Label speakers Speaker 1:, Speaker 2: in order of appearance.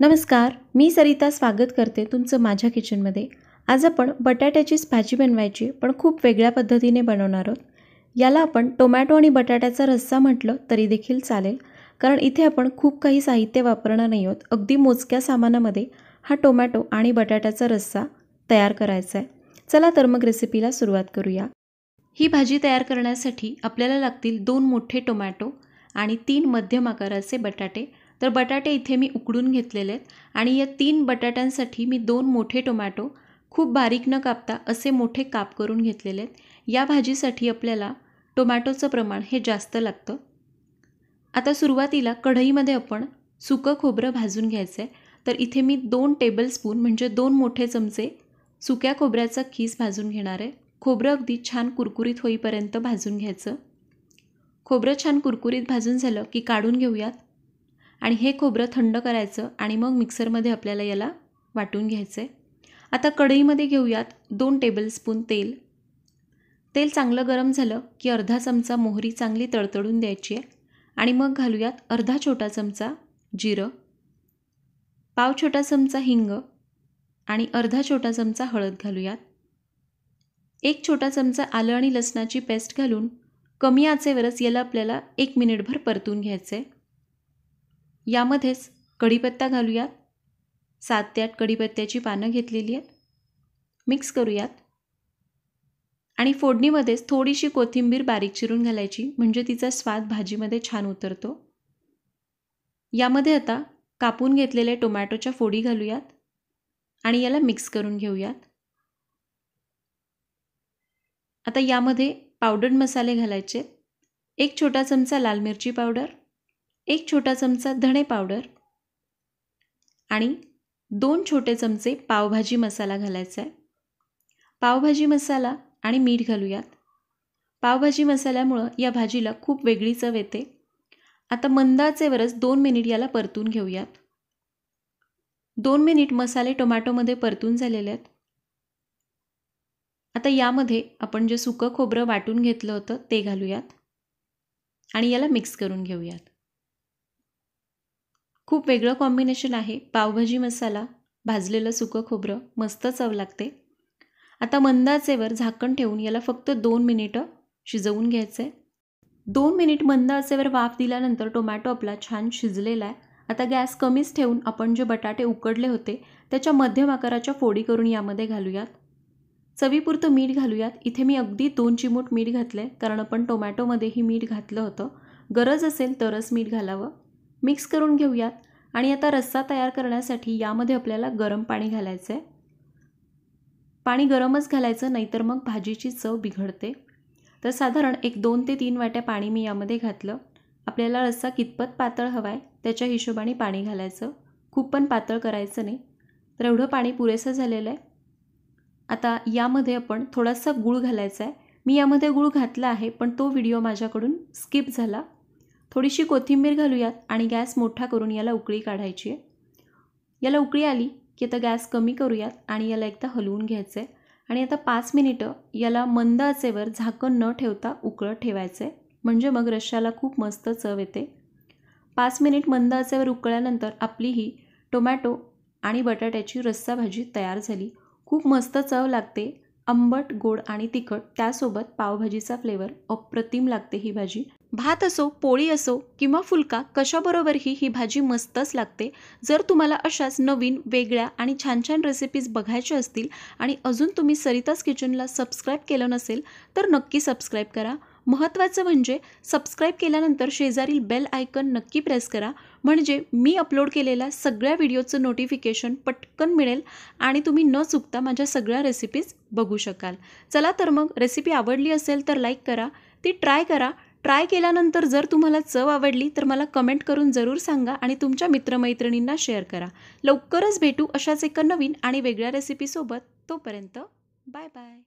Speaker 1: नमस्कार मी सरिता स्वागत करते तुमचं माझ्या किचनमध्ये. आज आपण बटाट्याचीच भाजी बनवायची पण खूप वेगळ्या पद्धतीने बनवणार आहोत. याला आपण टोमॅटो आणि बटाट्याचा रस्सा म्हटलं तरी देखील चालेल कारण इथे आपण खूप काही साहित्य वापरणार नाही आहोत. अगदी मोजक्या सामानामध्ये हा टोमॅटो आणि बटाट्याचा रस्सा तयार करायचा आहे. चला तर मग रेसिपीला सुरुवात करूया. ही भाजी तयार करण्यासाठी आपल्याला लागतील दोन मोठे टोमॅटो आणि तीन मध्यम आकाराचे बटाटे. तर बटाटे इथे मी उकडून घेतलेले आहेत. आणि या तीन बटाट्यांसाठी मी दोन मोठे टोमॅटो खूप बारीक न कापता असे मोठे काप करून घेतलेले आहेत. या भाजीसाठी आपल्याला टोमॅटोचं प्रमाण हे जास्त लागतं. आता सुरुवातीला कढईमध्ये आपण सुकं खोबरं भाजून घ्यायचं आहे तर इथे मी दोन टेबलस्पून म्हणजे दोन मोठे चमचे सुक्या खोबऱ्याचा खीस भाजून घेणार आहे. खोबरं अगदी छान कुरकुरीत होईपर्यंत भाजून घ्यायचं. खोबरं छान कुरकुरीत भाजून झालं की काढून घेऊयात. आणि हे खोबरं थंड करायचं आणि मग मिक्सरमध्ये आपल्याला याला वाटून घ्यायचं आहे आता कढईमध्ये घेऊयात दोन टेबलस्पून तेल. तेल चांगलं गरम झालं की अर्धा चमचा मोहरी चांगली तळतळून द्यायची आहे. आणि मग घालूयात अर्धा छोटा चमचा जिरं पाव छोटा चमचा हिंग आणि अर्धा छोटा चमचा हळद घालूयात. एक छोटा चमचा आलं आणि लसणाची पेस्ट घालून कमी आचेवरच याला आपल्याला एक मिनिटभर परतून घ्यायचं आहे यामध्येच कढीपत्ता घालूयात. सात ते आठ कढीपत्त्याची पानं घेतलेली आहेत. मिक्स करूयात. आणि फोडणीमध्येच थोडीशी कोथिंबीर बारीक चिरून घालायची म्हणजे तिचा स्वाद भाजीमध्ये छान उतरतो. यामध्ये आता कापून घेतलेल्या टोमॅटोच्या फोडी घालूयात. आणि याला मिक्स करून घेऊयात. आता यामध्ये पावडर मसाले घालायचे. एक छोटा चमचा लाल मिरची पावडर. एक छोटा चमचा धणे पावडर आणि दोन छोटे चमचे पावभाजी मसाला घालायचा आहे. पावभाजी मसाला आणि मीठ घालूयात. पावभाजी मसाल्यामुळं या भाजीला खूप वेगळी चव येते. आता मंदाचेवरच दोन मिनिट याला परतून घेऊयात. दोन मिनिट मसाले टोमॅटोमध्ये परतून झालेले आहेत. आता यामध्ये आपण जे सुकं खोबरं वाटून घेतलं होतं ते घालूयात. आणि याला मिक्स करून घेऊयात. खूप वेगळं कॉम्बिनेशन आहे. पावभाजी मसाला भाजलेलं सुकं खोबरं मस्त चव लागते. आता मंदाचेवर झाकण ठेवून याला फक्त दोन मिनिटं शिजवून घ्यायचं आहे दोन मिनिट मंद आचेवर वाफ दिल्यानंतर टोमॅटो आपला छान शिजलेला आहे. आता गॅस कमीच ठेवून आपण जे बटाटे उकडले होते त्याच्या मध्यम आकाराच्या फोडी करून यामध्ये घालूयात. चवीपुरतं मीठ घालूयात. इथे मी अगदी दोन चिमूट मीठ घातलं आहे कारण आपण टोमॅटोमध्येही मीठ घातलं होतं. गरज असेल तरच मीठ घालावं. मिक्स करून घेऊयात. आणि आता रस्सा तयार करण्यासाठी यामध्ये आपल्याला गरम पाणी घालायचं आहे पाणी गरमच घालायचं नाहीतर मग भाजीची चव बिघडते. तर साधारण एक दोन ते तीन वाट्या पाणी मी यामध्ये घातलं. आपल्याला रस्सा कितपत पातळ हवा आहे त्याच्या हिशोबाने पाणी घालायचं. खूप पण पातळ करायचं नाही. तर एवढं पाणी पुरेसं झालेलं आहे. आता यामध्ये आपण थोडासा गूळ घालायचा आहे मी यामध्ये गूळ घातला आहे पण तो व्हिडिओ माझ्याकडून स्किप झाला. थोडीशी कोथिंबीर घालूयात आणि गॅस मोठा करून याला उकळी काढायची आहे. याला उकळी आली की आता गॅस कमी करूयात आणि याला एकदा हलवून घ्यायचं आहे आणि आता पाच मिनिटं याला मंद आचेवर झाकण न ठेवता उकळत ठेवायचं आहे म्हणजे मग रश्श्याला खूप मस्त चव येते. पाच मिनिट मंद आचेवर उकळल्यानंतर आपली ही टोमॅटो आणि बटाट्याची रस्सा भाजी तयार झाली. खूप मस्त चव लागते. आंबट गोड आणि तिखट त्यासोबत पावभाजीचा फ्लेवर अप्रतिम लागते ही भाजी. भात असो पोळी असो किंवा फुलका कशाबरोबरही ही भाजी मस्तच लागते. जर तुम्हाला अशाच नवीन वेगळ्या आणि छान छान रेसिपीज बघायच्या असतील आणि अजून तुम्ही सरिताज किचनला सबस्क्राईब केलं नसेल तर नक्की सबस्क्राईब करा. महत्त्वाचं म्हणजे सबस्क्राईब केल्यानंतर शेजारील बेल आयकन नक्की प्रेस करा. म्हणजे मी अपलोड केलेल्या सगळ्या व्हिडिओचं नोटिफिकेशन पटकन मिळेल आणि तुम्ही न चुकता माझ्या सगळ्या रेसिपीज बघू शकाल. चला तर मग रेसिपी आवडली असेल तर लाईक करा. ती ट्राय करा. ट्राय केल्यानंतर जर तुम्हाला चव आवडली तर मला कमेंट करून जरूर सांगा आणि तुमच्या मित्रमैत्रिणींना शेअर करा. लवकरच भेटू अशाच एका नवीन आणि वेगळ्या रेसिपीसोबत तोपर्यंत बाय बाय